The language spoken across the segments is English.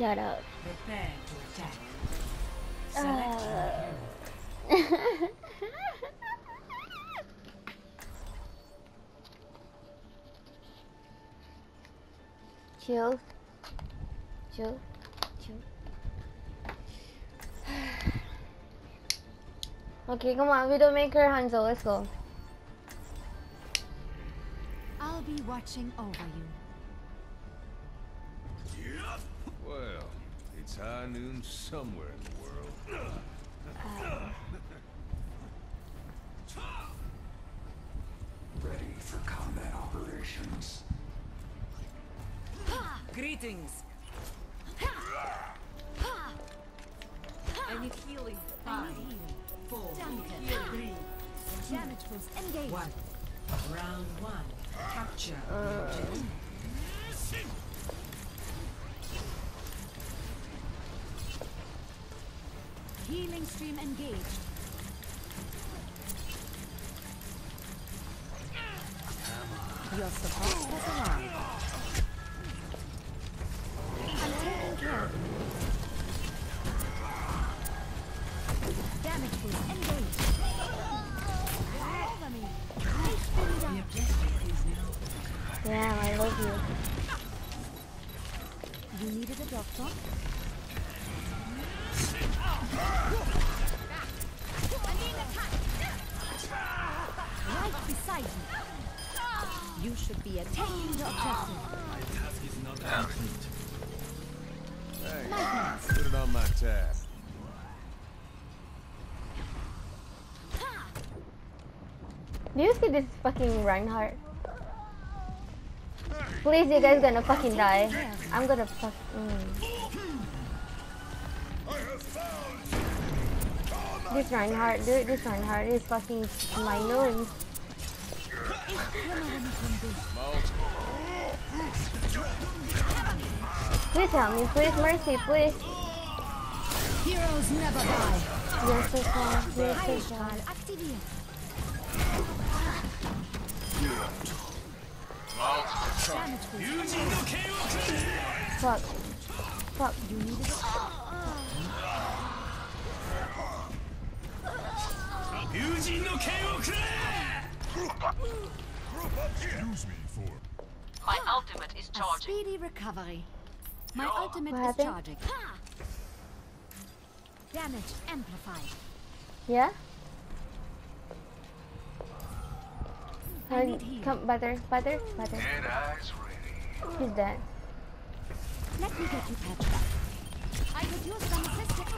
Shut up. Uh. chill. Chill. Chill. okay, come on, Widowmaker Hanzo, let's go. I'll be watching over you. It's high noon somewhere in the world. Ready for combat operations. Greetings. I need healing. Five, four, three, Damage boost engaged. one. Round one. Capture the stream engaged. Your support has arrived. I'm taking care of you. Damage boost engaged. Over me. Ich bin The da. objective is now Damn, I love you. You needed a doctor? Right beside you. You should be attacking the objective. Hey, put it on my tab. Do you see this fucking Reinhardt? Please, you guys gonna fucking die. I'm gonna fuck. Mm. This Reinhardt, dude, this Reinhardt is fucking my nose. Please help me, please, mercy, please. Heroes never die. You're so kind, you're so kind. Heilstrahl aktiviert. Damage boost. Fuck. Fuck. You needed a My ultimate is A charging. speedy recovery. My ultimate What is happened? charging. Damage amplified. Yeah? I need heal. come, butter, butter, butter. Dead eyes ready. He's dead. Let me get you patched up. I could use some assistance.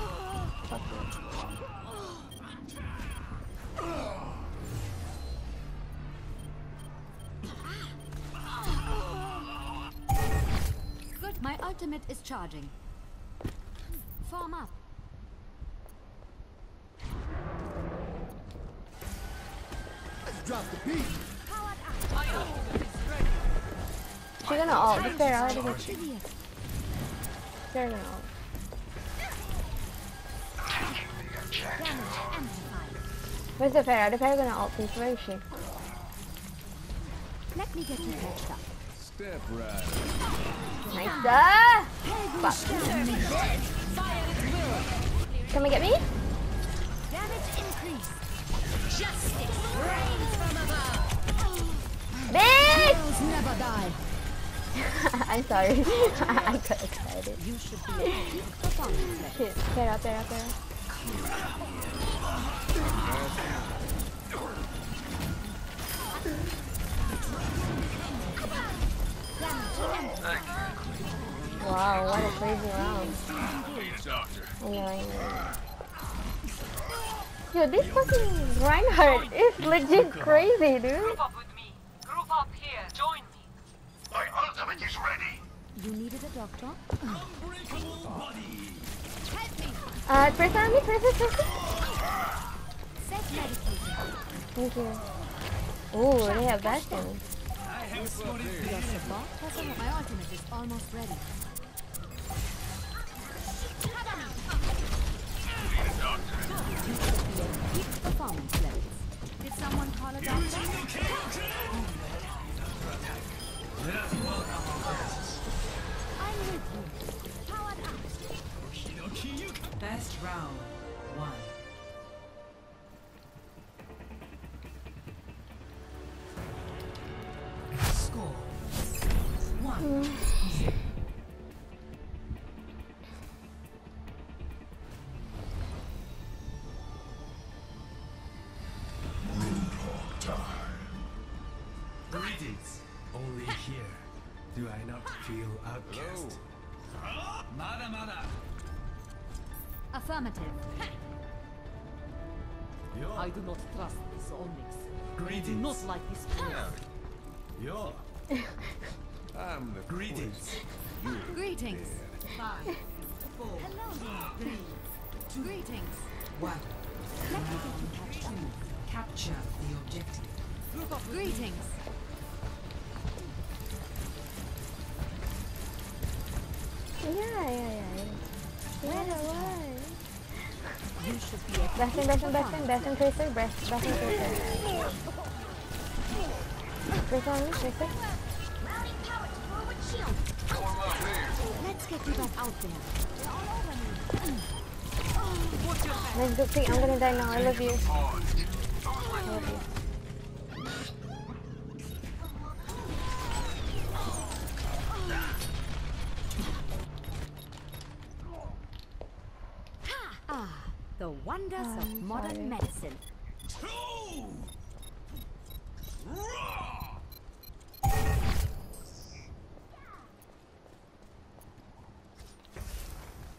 Fuck you. Good. My ultimate is charging. Form up. Drop the beat. Powered up. She's gonna ult. Just fair, already get you. Aktiviert. They're gonna ult. Where's the fair? The fair gonna ult, please. Where is she? Let me get you patched up. Step right. Nice. Fuck. Come and get me? Damage increase. Justice reigns from above. Bitch! Heroes never die. I'm sorry. I got excited. You should be a peak performance. Shit. Fair out, fair out, fair out. Wow, what a crazy round. I know, I know. Yo, this fucking Reinhardt is legit crazy, dude. Group up with me. Group up here. Join me. My ultimate is ready. You needed a doctor? Help me. Uh, press on me, press it. Self-medication. Thank you. Ooh, they have bastions. Your support has arrived. My ultimate is almost ready. You should be at peak performance levels. Did someone call a doctor? Do I not feel outcast. Mada mada. Affirmative. Yo. I do not trust this Onyx. I do Greetings. not like this place. Yo. I'm the Greetings. Greetings. Five, four, Hello there. three, Greetings. one. Let me get you catched. Capture the objective. Greetings. Yeah, yeah, yeah why? You should be Best in, best in, best in, best in tracer, best, best in tracer. Tracer on me, tracer. Let's get you back out there. Let's go, see, I'm gonna die now, I love you. I love you. The wonders of I'm modern sorry. medicine.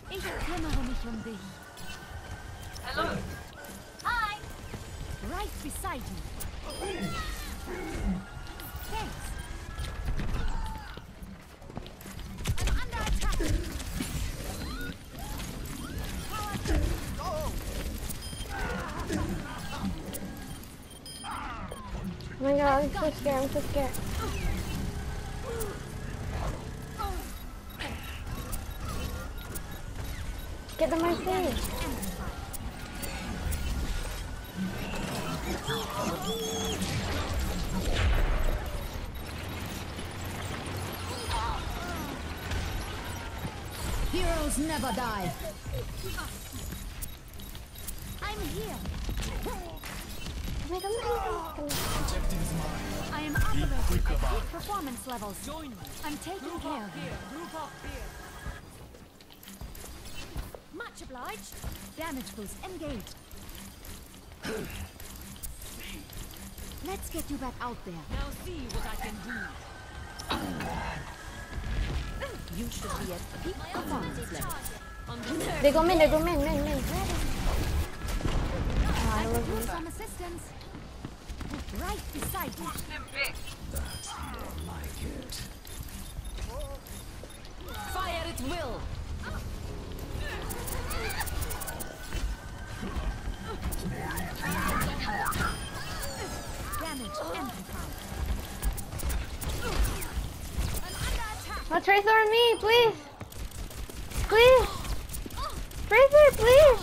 Ich kümmere mich um dich. Hello. Hi. Right beside you. Oh my god, I'm so scared, I'm so scared. Get the mercy! Heroes never die. I'm here. Oh my god, oh my god. I am operating at peak performance levels. Join me. I'm taking care of you. Group up here. Much obliged. Damage boost engaged. Let's get you back out there. Now see what I can do. You should be at peak performance levels. They go min, they go min, min, min. I I love use you. some assistance. Right beside you. Slim big. Like it. Fire at will. Damage amplified. Oh, Tracer on me, please! Please! Tracer, please!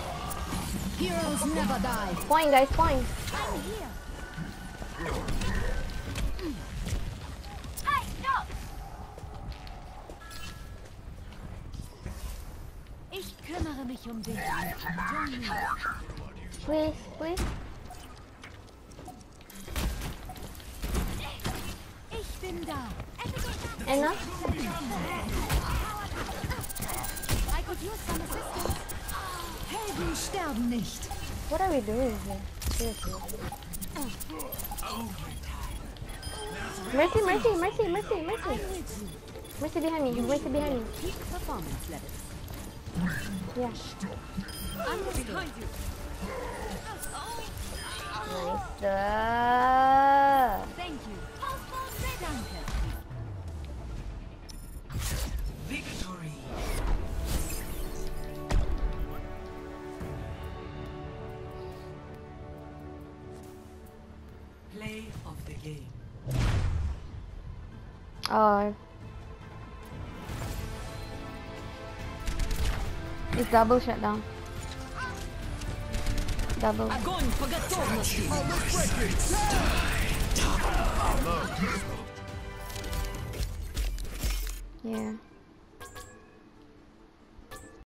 Heroes never die. Point, guys, point. I'm here. Hey, stop! Ich kümmere mich um dich. Please, please. Ich bin da. Enough? I could use some assistance. Helden sterben nicht. What are we doing here? Seriously. Mercy, mercy, mercy, mercy, mercy. Mercy behind me, mercy behind me. Peak performance levels. Yeah. Understood. Behind you. Nice. Oh. it's double shutdown. Double. Yeah.